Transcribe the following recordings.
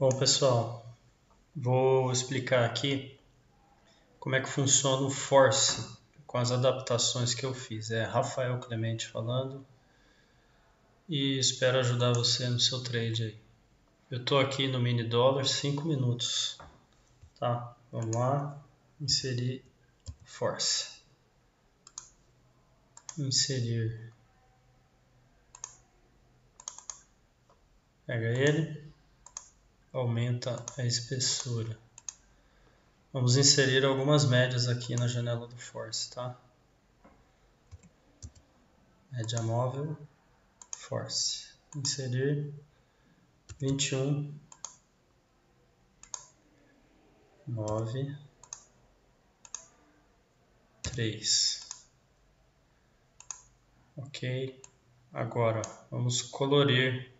Bom, pessoal, vou explicar aqui como é que funciona o Force com as adaptações que eu fiz. É Rafael Clemente falando e espero ajudar você no seu trade aí. Eu estou aqui no mini dólar 5 minutos, tá? Vamos lá, inserir Force, inserir, pega ele aumenta a espessura. Vamos inserir algumas médias aqui na janela do Force, tá? Média móvel, Force. Inserir 21, 9, 3. Ok. Agora, vamos colorir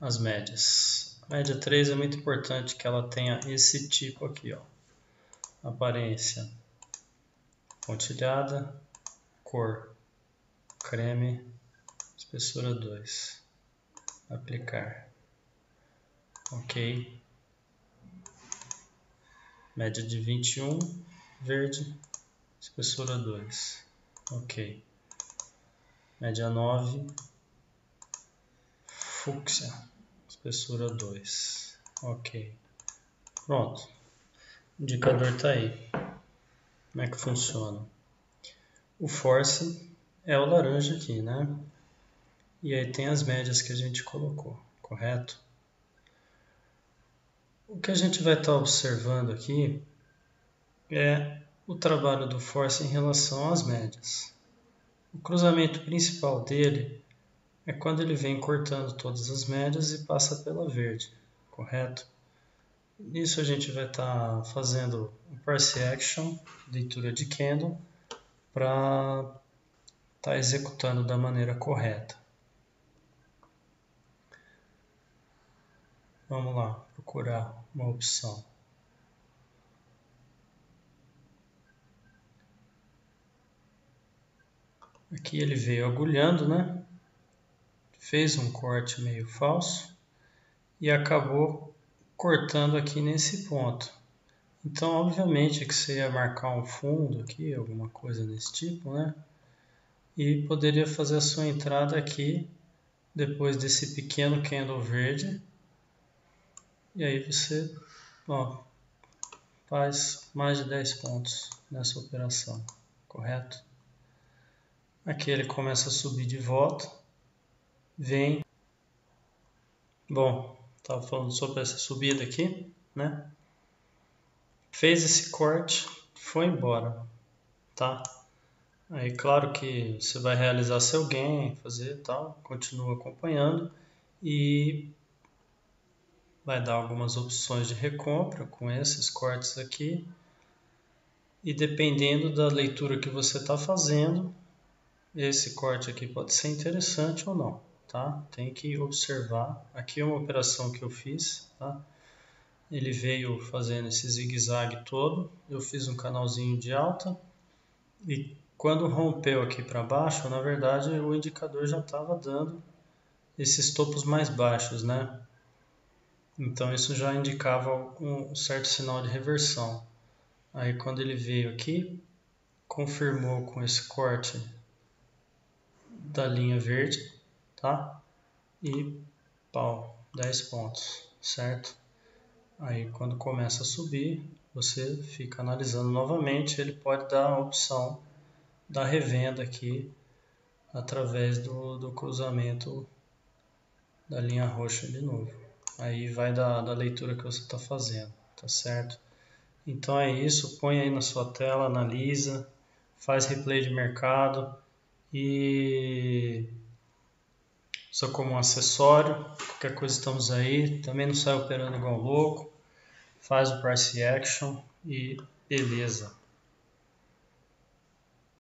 as médias. Média 3 é muito importante que ela tenha esse tipo aqui, ó. Aparência pontilhada, cor creme, espessura 2. Aplicar. Ok. Média de 21, verde, espessura 2. Ok. Média 9, fúcsia espessura 2. Ok. Pronto. O indicador está aí. Como é que funciona? O force é o laranja aqui, né? E aí tem as médias que a gente colocou, correto? O que a gente vai estar tá observando aqui é o trabalho do force em relação às médias. O cruzamento principal dele é quando ele vem cortando todas as médias e passa pela verde, correto? Nisso a gente vai estar tá fazendo o Price Action, leitura de candle, para estar tá executando da maneira correta. Vamos lá, procurar uma opção. Aqui ele veio agulhando, né? Fez um corte meio falso e acabou cortando aqui nesse ponto. Então, obviamente que você ia marcar um fundo aqui, alguma coisa desse tipo, né? E poderia fazer a sua entrada aqui, depois desse pequeno candle verde. E aí você, ó, faz mais de 10 pontos nessa operação, correto? Aqui ele começa a subir de volta vem. Bom, estava falando sobre essa subida aqui, né? Fez esse corte, foi embora, tá? Aí, claro que você vai realizar seu gain, fazer tal, continua acompanhando e vai dar algumas opções de recompra com esses cortes aqui. E dependendo da leitura que você está fazendo, esse corte aqui pode ser interessante ou não tá? Tem que observar. Aqui é uma operação que eu fiz, tá? Ele veio fazendo esse zigue-zague todo. Eu fiz um canalzinho de alta e quando rompeu aqui para baixo, na verdade o indicador já estava dando esses topos mais baixos, né? Então isso já indicava um certo sinal de reversão. Aí quando ele veio aqui, confirmou com esse corte da linha verde, tá? E pau, 10 pontos, certo? Aí quando começa a subir, você fica analisando novamente, ele pode dar a opção da revenda aqui através do, do cruzamento da linha roxa de novo. Aí vai da, da leitura que você está fazendo, tá certo? Então é isso, põe aí na sua tela, analisa, faz replay de mercado e só como um acessório. Qualquer coisa estamos aí. Também não sai operando igual louco. Faz o price action e beleza.